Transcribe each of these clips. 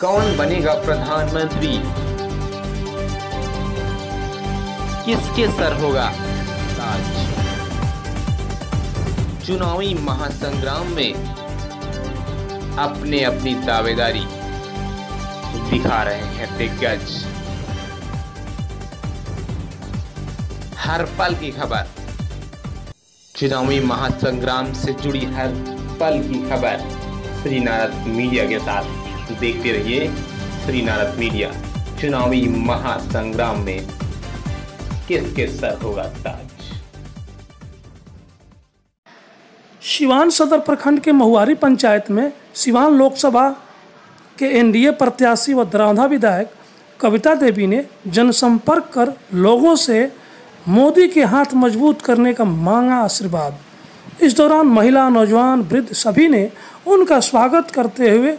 कौन बनेगा प्रधानमंत्री? किसके सर होगा? ताज चुनावी महासंग्राम में अपने अपनी दावेदारी दिखा रहे हैं दिग्गज। हर पल की खबर। चुनावी महासंग्राम से जुड़ी हर पल की खबर। श्री नारद मीडिया के साथ। देखते रहिए श्री नारद मीडिया, चुनावी महासंग्राम में किसके सर होगा ताज? सिवान सदर प्रखंड के महुआरी पंचायत में सिवान लोकसभा के एनडीए प्रत्याशी व द्रावधा विधायक कविता देवी ने जनसंपर्क कर लोगों से मोदी के हाथ मज़बूत करने का मांगा आशीर्वाद। इस दौरान महिला, नौजवान, वृद्ध सभी ने उनका स्वागत करते हुए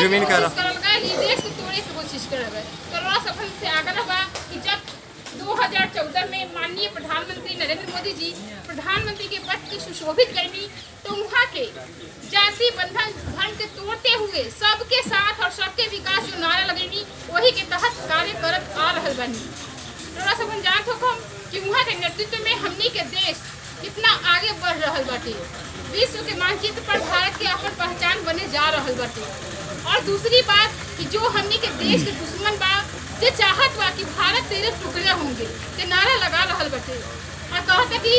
ज़मीन का ई देश के तोड़े के कोशिश करल गए तो रहा सफल से आग्रह बा कि जब 2014 में माननीय प्रधानमंत्री नरेंद्र मोदी जी प्रधानमंत्री के पद की सुशोभित करनी तो वहाँ के जाति बंधन धर्म के तोड़ते हुए सबके साथ और सबके विकास जो नारा लगेनी वही के तहत कार्य करत आ रहल बनी। थोड़ा सा हम जानत हो कि वहाँ के नेतृत्व में हमनी के देश कितना आगे बढ़ रहल बाटे। विश्व के मानचित्र पर भारत के अपन पहचान बने जा रहल बाटे। और दूसरी बात कि जो हमनी के देश के दुश्मन बा, जे चाहत बा कि भारत तेरे टुकड़े होंगे ते नारा लगा रहल बाटे। और कहता कि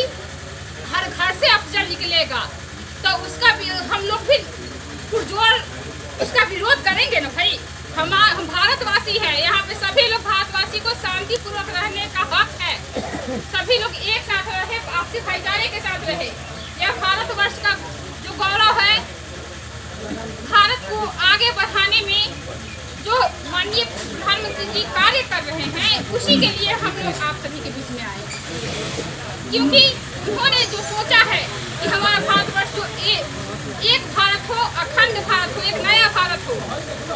हर घर से अफजल निकलेगा तो उसका हम लोग भी पुरजोर उसका विरोध करेंगे ना भाई? हम हम भारतवासी है, यहाँ पे सभी लोग भारतवासी को शांतिपूर्वक रहने का हक है। सभी लोग एक साथ रहे, आपसी भाईचारे के साथ रहे यह भारतवर्ष का जो गौरव है भारत को आगे बढ़ाने में जो माननीय प्रधानमंत्री जी कार्य कर उसी के लिए हम लोग आप सभी के बीच में आए। क्योंकि उन्होंने जो सोचा है कि हमारा भारतवर्ष जो ए, एक भारत हो अखंड भारत हो एक नया भारत हो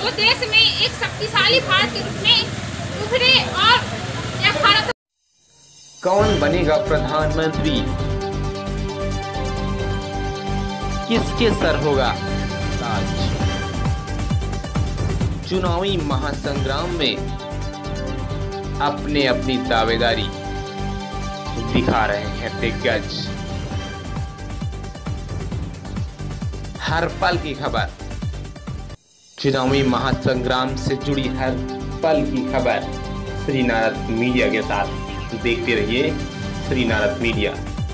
जो देश में एक शक्तिशाली भारत के रूप में उभरे और यह भारत कौन बनेगा प्रधानमंत्री? किसके सर होगा? चुनावी महासंग्राम में अपने अपनी दावेदारी दिखा रहे हैं दिग्गज। हर पल की खबर। चुनावी महासंग्राम से जुड़ी हर पल की खबर श्री नारद मीडिया के साथ। देखते रहिए श्री नारद मीडिया।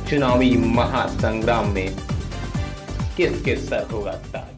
चुनावी महासंग्राम में किसके सर होगा ताज